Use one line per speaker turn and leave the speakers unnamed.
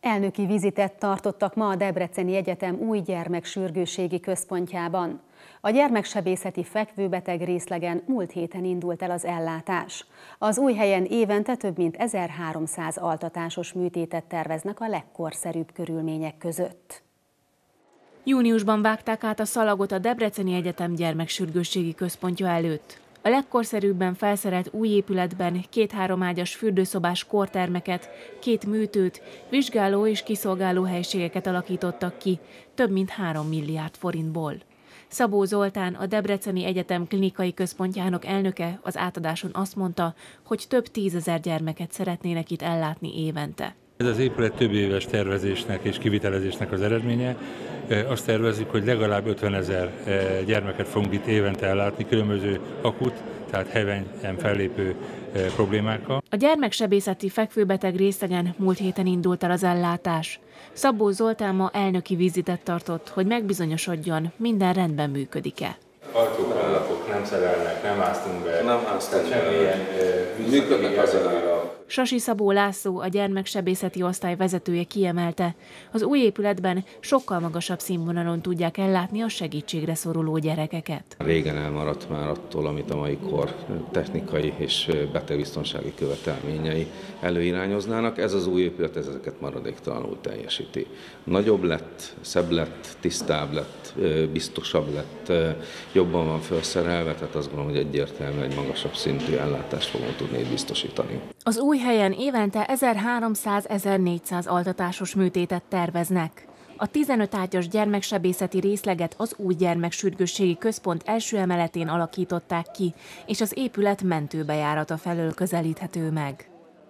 Elnöki vizitet tartottak ma a Debreceni Egyetem új gyermeksürgőségi központjában. A gyermeksebészeti fekvőbeteg részlegen múlt héten indult el az ellátás. Az új helyen évente több mint 1300 altatásos műtétet terveznek a legkorszerűbb körülmények között.
Júniusban vágták át a szalagot a Debreceni Egyetem gyermeksürgősségi központja előtt. A legkorszerűbben felszerelt új épületben két-három ágyas fürdőszobás kortermeket, két műtőt, vizsgáló és kiszolgáló helységeket alakítottak ki, több mint három milliárd forintból. Szabó Zoltán, a Debreceni Egyetem klinikai központjának elnöke az átadáson azt mondta, hogy több tízezer gyermeket szeretnének itt ellátni évente.
Ez az épület több éves tervezésnek és kivitelezésnek az eredménye. Azt tervezzük, hogy legalább 50 ezer gyermeket fogunk itt évente ellátni különböző akut, tehát hevenyen fellépő problémákkal.
A gyermeksebészeti fekvőbeteg részegen múlt héten indult el az ellátás. Szabó Zoltán ma elnöki vizitet tartott, hogy megbizonyosodjon, minden rendben működik-e.
Ajtók, nem szerelnek, nem áztunk be.
Nem áztunk be. Semmilyen működnek az
Sasi Szabó László, a gyermeksebészeti osztály vezetője kiemelte, az új épületben sokkal magasabb színvonalon tudják ellátni a segítségre szoruló gyerekeket.
Régen elmaradt már attól, amit a mai kor technikai és betegbiztonsági követelményei előirányoznának. Ez az új épület ezeket maradéktalanul teljesíti. Nagyobb lett, szebb lett, tisztább lett, biztosabb lett, jobban van felszerelve, tehát azt gondolom, hogy egyértelműen egy magasabb szintű ellátást fogunk tudni biztosítani.
Az új helyen évente 1300-1400 altatásos műtétet terveznek. A 15 ágyas gyermeksebészeti részleget az új gyermeksürgősségi központ első emeletén alakították ki, és az épület mentőbejárata felől közelíthető meg.